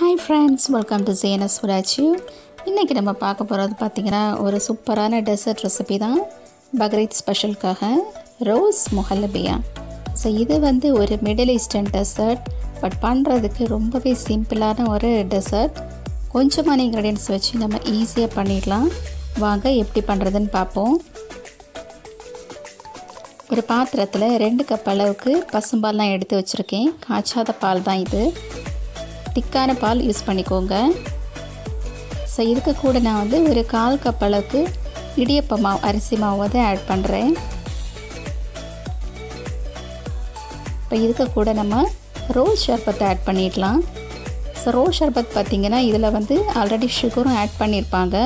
Hi friends welcome to ஜேனஸ் சுராஜு இன்றைக்கி நம்ம பார்க்க போகிறது பார்த்திங்கன்னா ஒரு சூப்பரான டெசர்ட் ரெசிபி தான். பக்ரீத் ஸ்பெஷலுக்காக ரோஸ் முஹல்லபியா. ஸோ இது வந்து ஒரு மிடில் ஈஸ்டர்ன் டெசர்ட் பட் பண்ணுறதுக்கு ரொம்பவே சிம்பிளான ஒரு டெசர்ட் கொஞ்சமான இன்க்ரீடியன்ஸ் வச்சு நம்ம ஈஸியாக பண்ணிடலாம். வாங்க எப்படி பண்ணுறதுன்னு பார்ப்போம். ஒரு பாத்திரத்தில் ரெண்டு கப் அளவுக்கு பசும்பால்லாம் எடுத்து வச்சுருக்கேன். காய்ச்சாத பால் தான் இது. திக்கான பால் யூஸ் பண்ணிக்கோங்க. ஸோ இதுக்கு கூட நான் வந்து ஒரு கால் கப் அளவுக்கு இடியப்ப மாவு அரிசி மாவு வந்து ஆட் பண்ணுறேன் இப்போ இதுக்கு கூட நம்ம ரோஸ் ஷர்பத்தை ஆட் பண்ணிடலாம். ஸோ ரோஸ் ஷர்பத் பார்த்திங்கன்னா இதில் வந்து ஆல்ரெடி சுகரும் ஆட் பண்ணியிருப்பாங்க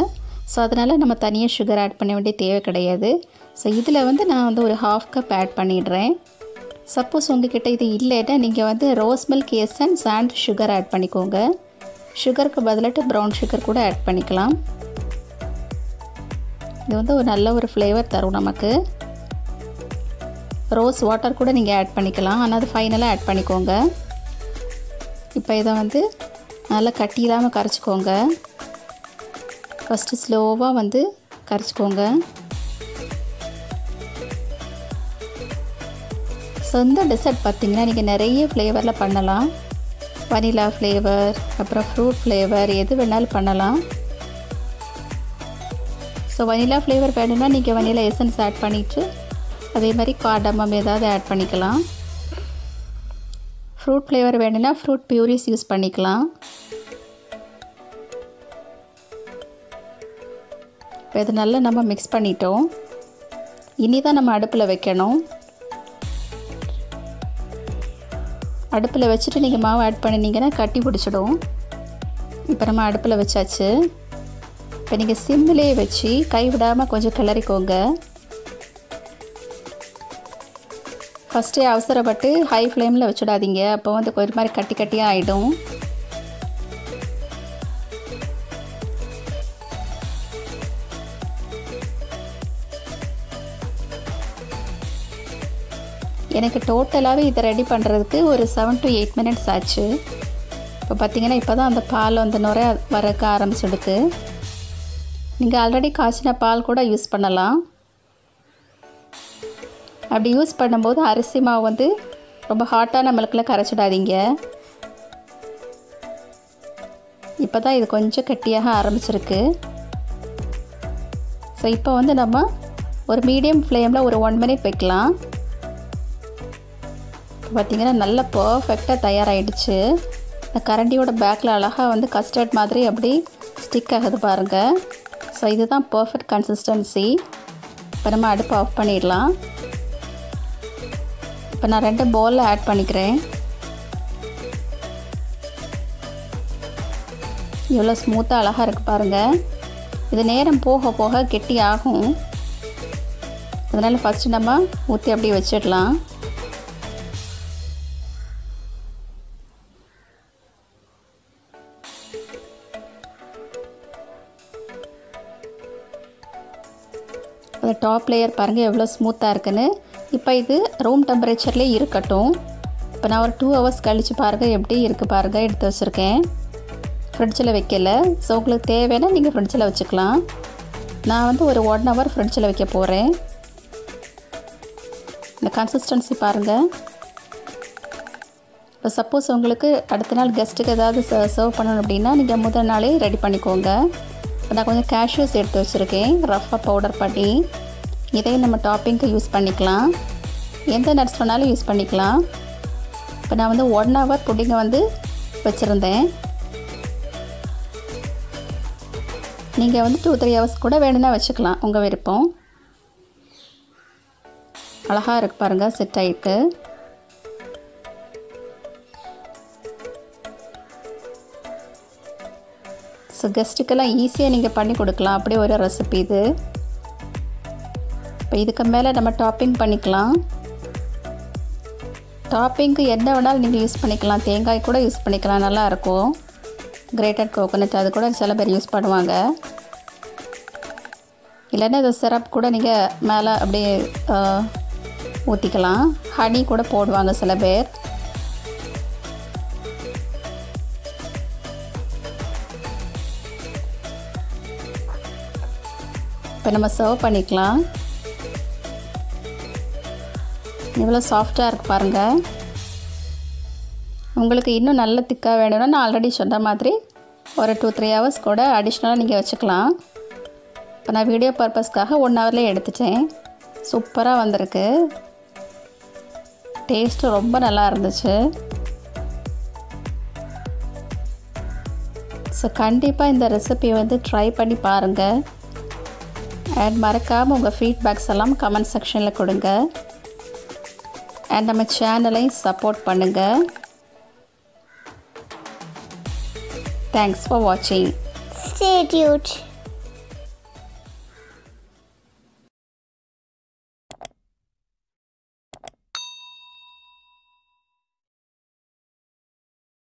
ஸோ அதனால் நம்ம தனியாக சுகர் ஆட் பண்ண வேண்டிய தேவை கிடையாது. ஸோ இதில் வந்து நான் வந்து ஒரு ஹாஃப் கப் ஆட் பண்ணிடுறேன். சப்போஸ் உங்ககிட்ட இது இல்லைன்னா நீங்கள் வந்து rose milk essence and sugar add பண்ணிக்கோங்க. சுகருக்கு பதிலாட்டு ப்ரௌன் சுகர் கூட ஆட் பண்ணிக்கலாம். இது வந்து ஒரு நல்ல ஒரு ஃப்ளேவர் தரும் நமக்கு. ரோஸ் வாட்டர் கூட நீங்கள் ஆட் பண்ணிக்கலாம். ஆனால் அது ஃபைனலாக ஆட் பண்ணிக்கோங்க. இப்போ இதை வந்து நல்லா கட்டி இல்லாமல் கரைச்சிக்கோங்க. ஃபஸ்ட்டு ஸ்லோவாக வந்து கரைச்சிக்கோங்க. சொந்த டெசர்ட் பார்த்திங்கன்னா நீங்கள் நிறைய ஃப்ளேவரில் பண்ணலாம். வனிலா ஃப்ளேவர் அப்புறம் ஃப்ரூட் ஃப்ளேவர் எது வேணாலும் பண்ணலாம். ஸோ வனிலா ஃப்ளேவர் வேணும்னா நீங்கள் வனிலா எசன்ஸ் ஆட் பண்ணிவிட்டு அதே மாதிரி காடமம் ஏதாவது ஆட் பண்ணிக்கலாம். ஃப்ரூட் ஃப்ளேவர் வேணும்னா ஃப்ரூட் பியூரிஸ் யூஸ் பண்ணிக்கலாம். இப்போ இது நல்லா நம்ம மிக்ஸ் பண்ணிட்டோம். இனி தான் நம்ம அடுப்பில் வைக்கணும். அடுப்பில் வச்சுட்டு நீங்கள் மாவு ஆட் பண்ணினீங்கன்னா கட்டி பிடிச்சிடும். இப்போ நம்ம அடுப்பில் வச்சாச்சு. இப்போ நீங்கள் சிம்மிலே வச்சு கைவிடாமல் கொஞ்சம் கிளறிக்கோங்க. ஃபஸ்ட்டே அவசரப்பட்டு ஹை ஃப்ளேமில் வச்சுடாதீங்க. அப்போ வந்து ஒரு மாதிரி கட்டி கட்டியாக ஆகிடும் எனக்கு டோட்டலாகவே இதை ரெடி பண்ணுறதுக்கு ஒரு செவன் டு எயிட் மினிட்ஸ் ஆச்சு. இப்போ பார்த்தீங்கன்னா இப்போ தான் அந்த பால் வந்து நுரை வரக்க ஆரம்பிச்சிடுக்கு நீங்கள் ஆல்ரெடி காய்ச்சின பால் கூட யூஸ் பண்ணலாம். அப்படி யூஸ் பண்ணும்போது அரிசி மாவு வந்து ரொம்ப ஹாட்டான மில்கில் கரைச்சிடாதீங்க. இப்போ தான் இது கொஞ்சம் கட்டியாக ஆரம்பிச்சிருக்கு. ஸோ இப்போ வந்து நம்ம ஒரு மீடியம் ஃப்ளேமில் ஒரு ஒன் மினிட் வைக்கலாம். பார்த்திங்கன்னா நல்லா பர்ஃபெக்டாக தயாராகிடுச்சு இந்த கரண்டியோட பேக்கில் அழகாக வந்து கஸ்டர்ட் மாதிரி அப்படி ஸ்டிக் ஆகுது பாருங்கள் ஸோ இதுதான் பர்ஃபெக்ட் கன்சிஸ்டன்சி இப்போ நம்ம அடுப்பு ஆஃப் பண்ணிடலாம். இப்போ நான் ரெண்டு பவுலில் ஆட் பண்ணிக்கிறேன். இவ்வளோ ஸ்மூத்தாக அழகாக இருக்குது பாருங்கள் இது நேரம் போக போக கெட்டி ஆகும் அதனால் ஃபஸ்ட்டு நம்ம ஊற்றி அப்படியே வச்சிடலாம். அந்த டாப் லேயர் பாருங்கள் எவ்வளோ ஸ்மூத்தாக இருக்குன்னு. இப்போ இது ரூம் டெம்பரேச்சர்லேயே இருக்கட்டும். இப்போ நான் ஒரு டூ ஹவர்ஸ் கழித்து பாருங்கள் எப்படி இருக்குது பாருங்கள் எடுத்து வச்சுருக்கேன். ஃப்ரிட்ஜில் வைக்கல. ஸோ உங்களுக்கு தேவைன்னா நீங்கள் ஃப்ரிட்ஜில் வச்சுக்கலாம். நான் வந்து ஒரு ஒன் ஹவர் ஃப்ரிட்ஜில் வைக்க போகிறேன் இந்த கன்சிஸ்டன்சி பாருங்கள் இப்போ சப்போஸ் உங்களுக்கு அடுத்த நாள் கெஸ்ட்டுக்கு ஏதாவது சர்வ் பண்ணணும் அப்படின்னா நீங்கள் முதல் நாளே ரெடி பண்ணிக்கோங்க. இப்போ நான் கொஞ்சம் கேஷ்யூஸ் எடுத்து வச்சுருக்கேன். ரஃப்பாக பவுடர் பண்ணி இதையும் நம்ம டாப்பிங்க்கு யூஸ் பண்ணிக்கலாம். எந்த நட்ஸ் வேணாலும் யூஸ் பண்ணிக்கலாம். இப்போ நான் வந்து ஒன் ஹவர் புட்டிங்கை வந்து வச்சுருந்தேன். நீங்கள் வந்து டூ த்ரீ ஹவர்ஸ் கூட வேணும்னா வச்சுக்கலாம் உங்கள் விருப்பம். அழகாக இருக்கு பாருங்கள் செட் ஆகிருக்கு ஸோ கெஸ்ட்டுக்கெல்லாம் ஈஸியாக நீங்கள் பண்ணி கொடுக்கலாம். அப்படியே ஒரு ரெசிபி இது. இப்போ இதுக்கு மேலே நம்ம டாப்பிங் பண்ணிக்கலாம். டாப்பிங்க்கு என்ன வேணாலும் நீங்கள் யூஸ் பண்ணிக்கலாம். தேங்காய் கூட யூஸ் பண்ணிக்கலாம். நல்லாயிருக்கும் கிரேட்டட் கோகோனட் அது கூட சில பேர் யூஸ் பண்ணுவாங்க. இல்லைன்னா இது சிரப் கூட நீங்கள் மேலே அப்படியே ஊற்றிக்கலாம் ஹனி கூட போடுவாங்க சில பேர். இப்போ நம்ம சர்வ் பண்ணிக்கலாம். எவ்வளோ சாஃப்டாக இருக்குது பாருங்கள் உங்களுக்கு இன்னும் நல்ல திக்காக வேணும்னா நான் ஆல்ரெடி சொன்ன மாதிரி ஒரு டூ த்ரீ ஹவர்ஸ் கூட அடிஷ்னலாக நீங்கள் வச்சுக்கலாம். இப்போ நான் வீடியோ பர்பஸ்க்காக ஒன் ஹவர்லேயே எடுத்துட்டேன். சூப்பராக வந்திருக்கு. டேஸ்ட்டு ரொம்ப நல்லா இருந்துச்சு. ஸோ கண்டிப்பாக இந்த ரெசிபி வந்து ட்ரை பண்ணி பாருங்கள் அண்ட் மறக்காமல் உங்கள் ஃபீட்பேக்ஸ் எல்லாம் கமெண்ட் செக்ஷனில் கொடுங்க. அண்ட் நம்ம சேனலை சப்போர்ட் பண்ணுங்கள் தேங்க்ஸ் ஃபார் வாட்சிங் Stay tuned.